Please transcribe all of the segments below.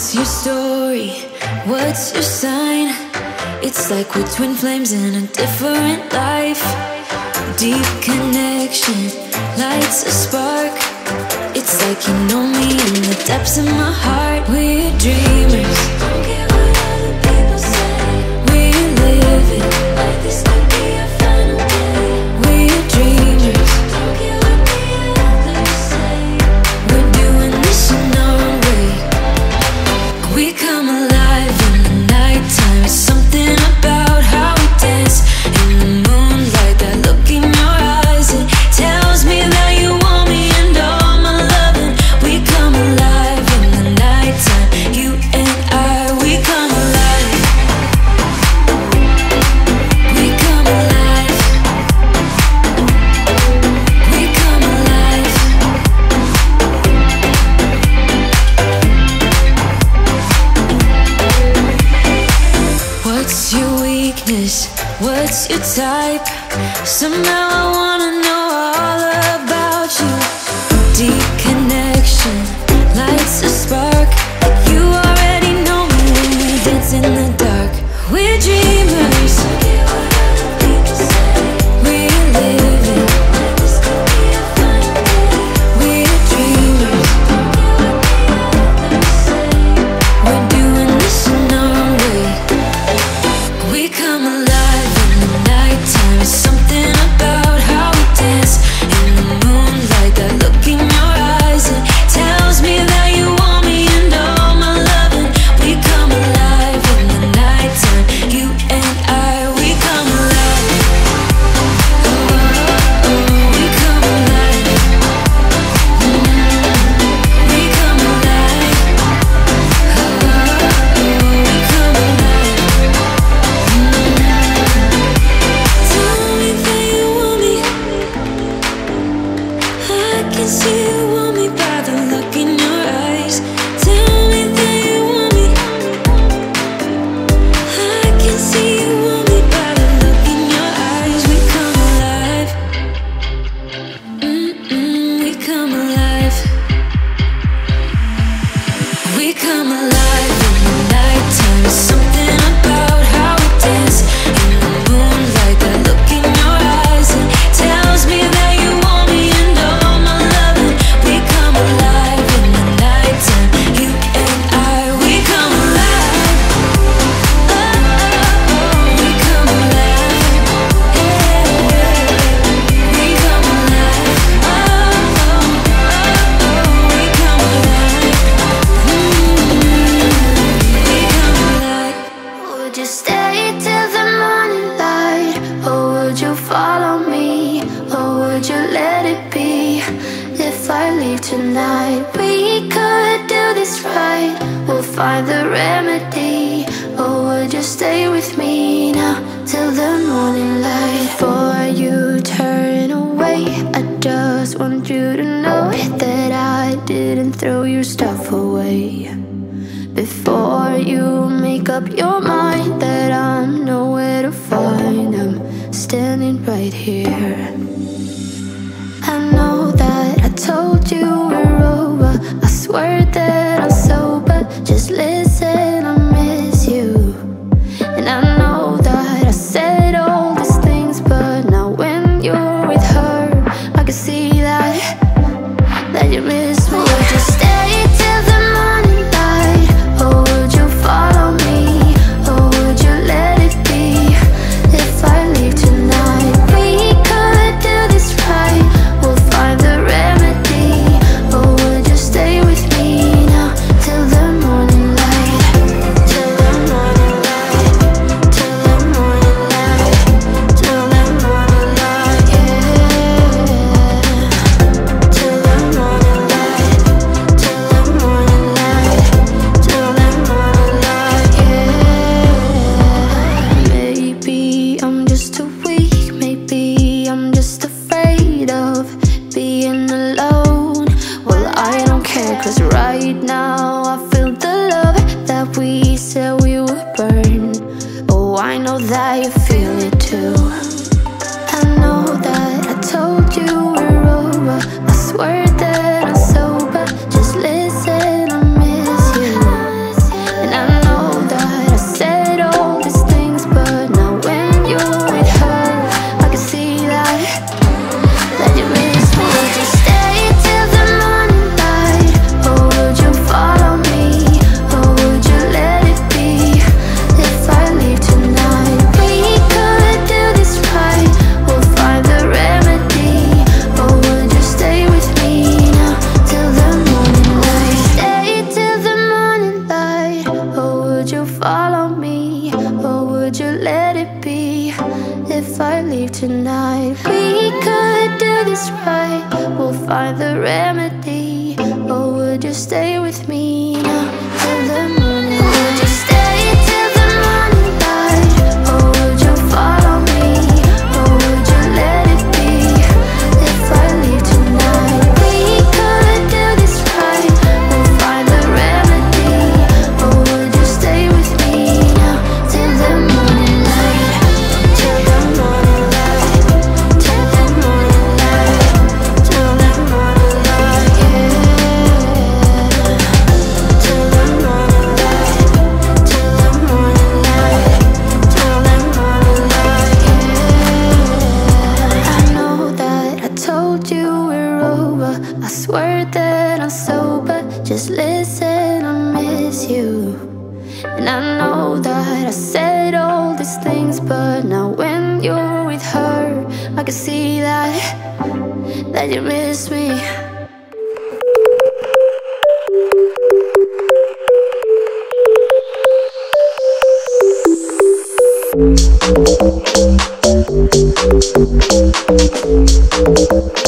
What's your story? What's your sign? It's like we're twin flames in a different life. Deep connection lights a spark. It's like you know me in the depths of my heart. We're dreamers. type Somehow I wanna know all about you. Deep connection, lights a spark. You already know me when we dance in the dark. We're dreamers. find the remedy. Or would you stay with me now Till the morning light? Before you turn away I just want you to know That I didn't throw your stuff away. Before you make up your mind That I'm nowhere to find I'm standing right here. I know that I told you we're over. I swear that remedy? Or would you stay? I can see that, that you miss me. Thank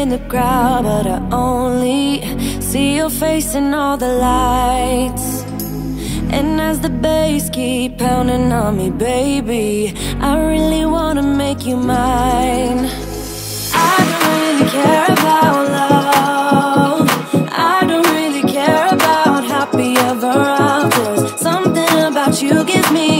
in the crowd, but I only see your face in all the lights. And as the bass keep pounding on me, baby, I really wanna make you mine. I don't really care about love. I don't really care about happy ever afters. Something about you gives me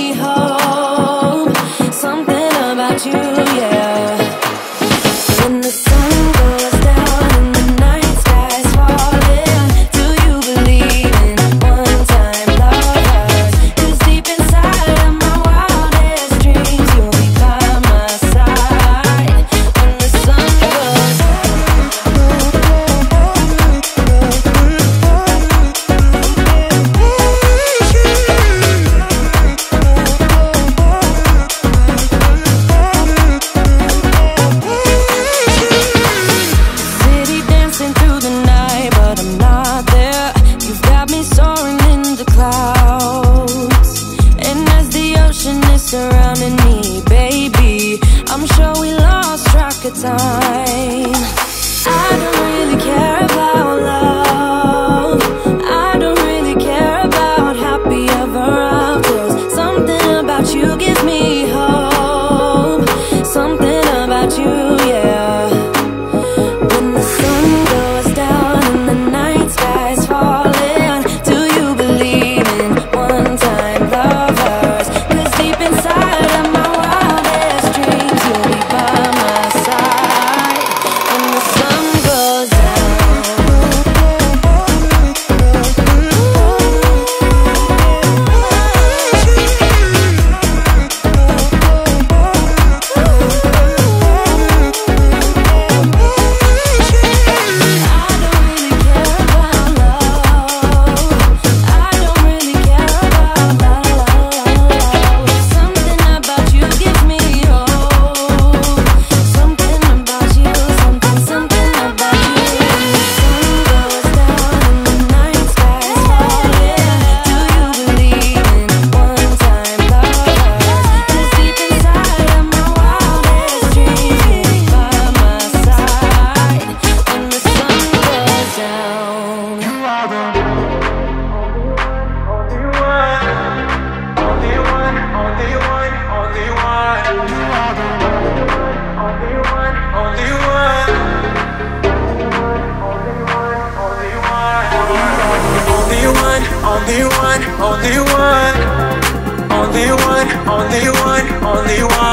one, only one, only one.